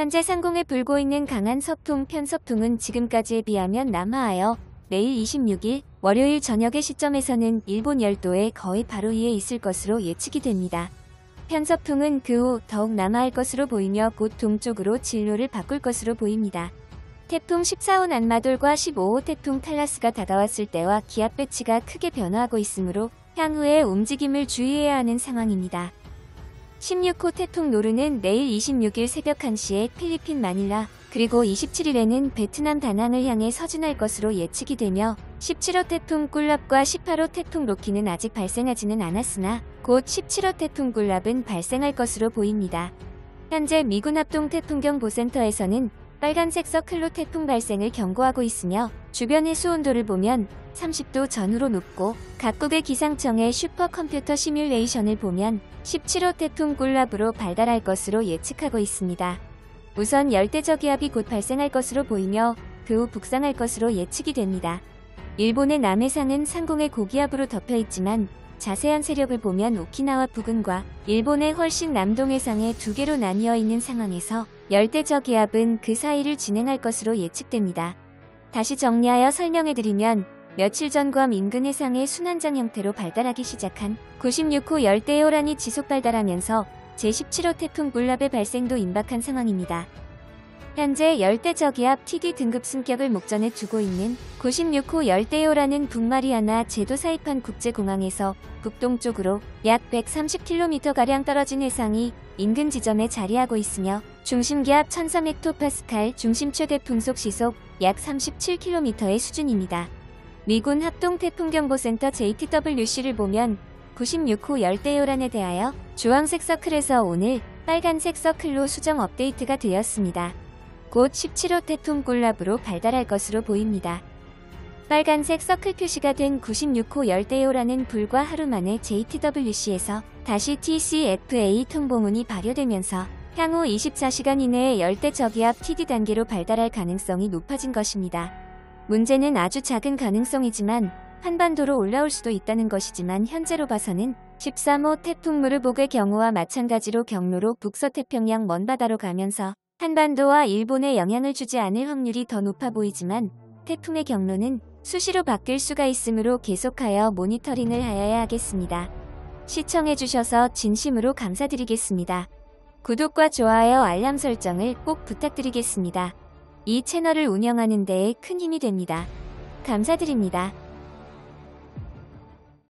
현재 상공에 불고 있는 강한 서풍 편서풍은 지금까지에 비하면 남하하여 내일 26일 월요일 저녁의 시점에서는 일본 열도에 거의 바로 위에 있을 것으로 예측이 됩니다. 편서풍은 그 후 더욱 남하할 것으로 보이며 곧 동쪽으로 진로를 바꿀 것으로 보입니다. 태풍 14호 난마돌과 15호 태풍 탈라스가 다가왔을 때와 기압 배치가 크게 변화하고 있으므로 향후의 움직임을 주의해야 하는 상황입니다. 16호 태풍 노르는 내일 26일 새벽 1시에 필리핀 마닐라, 그리고 27일에는 베트남 다낭을 향해 서진할 것으로 예측이 되며 17호 태풍 꿀랍과 18호 태풍 로키는 아직 발생하지는 않았으나 곧 17호 태풍 꿀랍은 발생할 것으로 보입니다. 현재 미군 합동 태풍경보센터에서는 빨간색 서클로 태풍 발생을 경고하고 있으며 주변의 수온도를 보면 30도 전후로 높고 각국의 기상청의 슈퍼컴퓨터 시뮬레이션을 보면 17호 태풍 꿀랍으로 발달할 것으로 예측하고 있습니다. 우선 열대저기압이 곧 발생할 것으로 보이며 그 후 북상할 것으로 예측이 됩니다. 일본의 남해상은 상공의 고기압으로 덮여 있지만 자세한 세력을 보면 오키나와 부근과 일본의 훨씬 남동해상에 두 개로 나뉘어 있는 상황에서 열대저기압은 그 사이를 진행할 것으로 예측됩니다. 다시 정리하여 설명해드리면 며칠 전 괌 인근 해상의 순환장 형태로 발달하기 시작한 96호 열대요란이 지속 발달하면서 제17호 태풍 굴랍의 발생도 임박한 상황입니다. 현재 열대저기압 TD 등급 승격을 목전에 두고 있는 96호 열대요라는 북마리아나 제도 사이판 국제공항에서 북동쪽으로 약 130km가량 떨어진 해상이 인근 지점에 자리하고 있으며 중심 기압 1300헥토파스칼 중심 최대 풍속 시속 약 37km의 수준입니다. 미군 합동 태풍경보센터 JTWC를 보면 96호 열대요란에 대하여 주황색 서클에서 오늘 빨간색 서클로 수정 업데이트가 되었습니다. 곧 17호 태풍 꿀랍으로 발달할 것으로 보입니다. 빨간색 서클 표시가 된 96호 열대요라는 불과 하루 만에 JTWC에서 다시 TCFA 통보문이 발효되면서 향후 24시간 이내에 열대 저기압 TD 단계로 발달할 가능성이 높아진 것입니다. 문제는 아주 작은 가능성이지만 한반도로 올라올 수도 있다는 것이지만 현재로 봐서는 13호 태풍 무르복의 경우와 마찬가지로 경로로 북서태평양 먼바다로 가면서 한반도와 일본에 영향을 주지 않을 확률이 더 높아 보이지만 태풍의 경로는 수시로 바뀔 수가 있으므로 계속하여 모니터링을 하여야 하겠습니다. 시청해주셔서 진심으로 감사드리겠습니다. 구독과 좋아요 알람 설정을 꼭 부탁드리겠습니다. 이 채널을 운영하는 데에 큰 힘이 됩니다. 감사드립니다.